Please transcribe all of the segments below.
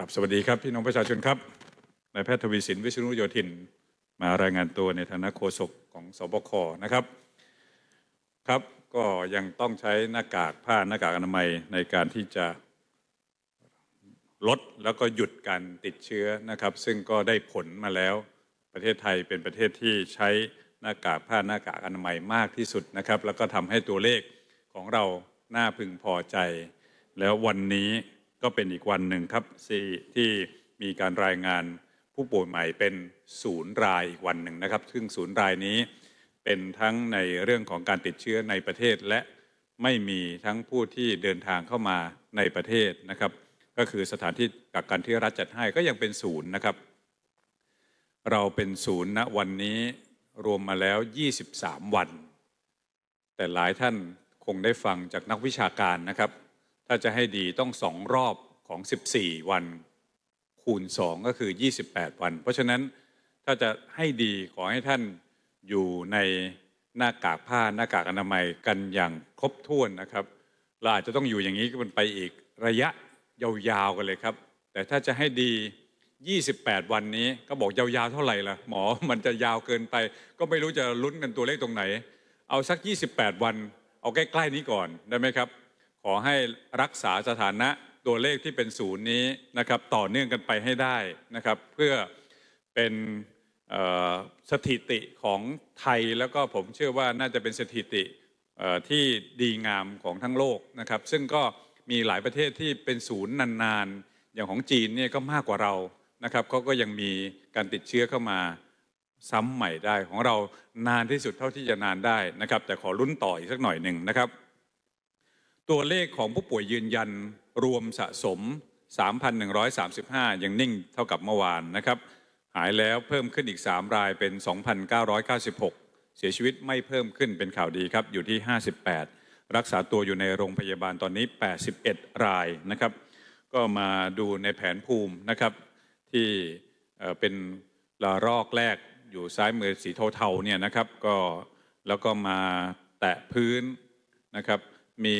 กลับสวัสดีครับ พี่น้องประชาชนครับนายแพทย์ทวีสินวิษณุโยธิน มารายงานตัวในฐานะโฆษกของสบคนะครับครับก็ยังต้องใช้หน้ากากผ้าหน้ากากอนามัยในการที่จะลดแล้วก็หยุดการติดเชื้อนะครับ ซึ่งก็ได้ผลมาแล้ว ประเทศไทยเป็นประเทศที่ใช้หน้ากากผ้าหน้ากากอนามัยมากที่สุดนะครับ แล้วก็ทำให้ตัวเลขของเราน่าพึงพอใจ แล้ววันนี้ ก็เป็นอีกวันหนึ่งครับที่มีการรายงานผู้ป่วยใหม่เป็นศูนย์รายอีกวันหนึ่งนะครับ ซึ่งศูนย์รายนี้เป็นทั้งในเรื่องของการติดเชื้อในประเทศและไม่มีทั้งผู้ที่เดินทางเข้ามาในประเทศนะครับ ก็คือสถานที่กักกันที่รัฐจัดให้ก็ยังเป็นศูนย์นะครับ เราเป็นศูนย์ณวันนี้รวมมาแล้ว 23 วัน แต่หลายท่านคงได้ฟังจากนักวิชาการนะครับ ถ้าจะให้ดีต้องสองรอบของ 14 วัน คูณ 2 ก็คือ 28 วัน เพราะฉะนั้นถ้าจะให้ดีขอให้ท่านอยู่ในหน้ากากผ้าหน้ากากอนามัยกันอย่างครบถ้วนนะครับ เราอาจจะต้องอยู่อย่างนี้กันไปอีกระยะยาวๆกันเลยครับ แต่ถ้าจะให้ดี 28 วันนี้ก็บอกยาวๆเท่าไหร่ล่ะหมอมันจะยาวเกินไป ก็ไม่รู้จะลุ้นกันตัวเลขตรงไหน เอาสัก 28 วัน เอาใกล้ๆนี้ก่อนได้ไหมครับ ขอให้รักษาสถานะตัวเลขที่เป็นศูนย์นี้นะครับต่อเนื่องกันไปให้ได้นะครับ เพื่อเป็นสถิติของไทยแล้วก็ผมเชื่อว่าน่าจะเป็นสถิติที่ดีงามของทั้งโลกนะครับ ซึ่งก็มีหลายประเทศที่เป็นศูนย์นานๆ อย่างของจีนเนี่ยก็มากกว่าเรานะครับเขาก็ยังมีการติดเชื้อเข้ามาซ้ำใหม่ได้ของเรานานที่สุดเท่าที่จะนานได้นะครับ แต่ขอลุ้นต่ออีกสักหน่อยหนึ่งนะครับ ตัวเลขของผู้ป่วยยืนยันรวมสะสม 3,135 ยังนิ่งเท่ากับเมื่อวานนะครับ หายแล้วเพิ่มขึ้นอีก 3 รายเป็น 2,996 เสียชีวิตไม่เพิ่มขึ้นเป็นข่าวดีครับ อยู่ที่ 58 รักษาตัวอยู่ในโรงพยาบาลตอนนี้ 81 รายนะครับ ก็มาดูในแผนภูมินะครับ ที่เป็นระลอกแรกอยู่ซ้ายมือสีเทาๆเนี่ยนะครับ ก็แล้วก็มาแตะพื้นนะครับมี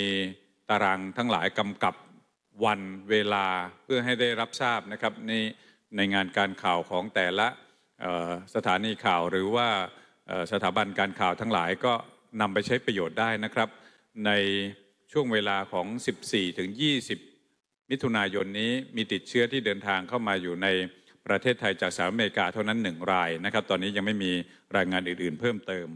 ตารางทั้งหลายกำกับวันเวลาเพื่อให้ได้รับทราบนะครับในในงานการข่าวของแต่ละสถานีข่าวหรือว่าสถาบันการข่าวทั้งหลายก็นำไปใช้ประโยชน์ได้นะครับ ในช่วงเวลาของ 14 ถึง 20 มิถุนายนนี้มีติดเชื้อที่เดินทางเข้ามาอยู่ในประเทศไทยจากสหรัฐอเมริกาเท่านั้นหนึ่งรายนะครับ ตอนนี้ยังไม่มีรายงานอื่น ๆ เพิ่มเติม